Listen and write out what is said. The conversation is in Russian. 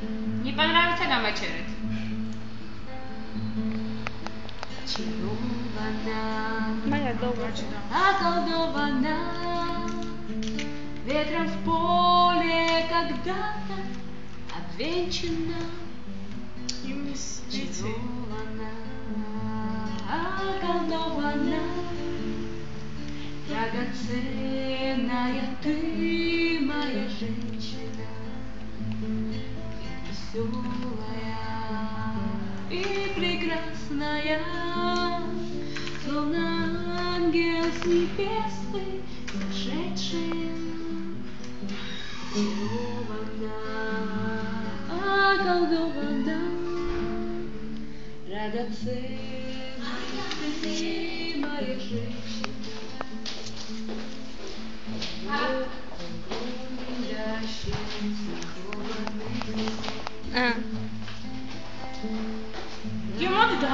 Не понравится гамма-черед? Очарована, Моя долго. околдована. Ветром в поле когда-то обвенчана. Очарована, околдована. Драгоценная ты, моя женщина Веселая и прекрасная Словно ангел с небесной сошедший Очарована, околдована Драгоценная ты, моя женщина Ah. Io mo ti da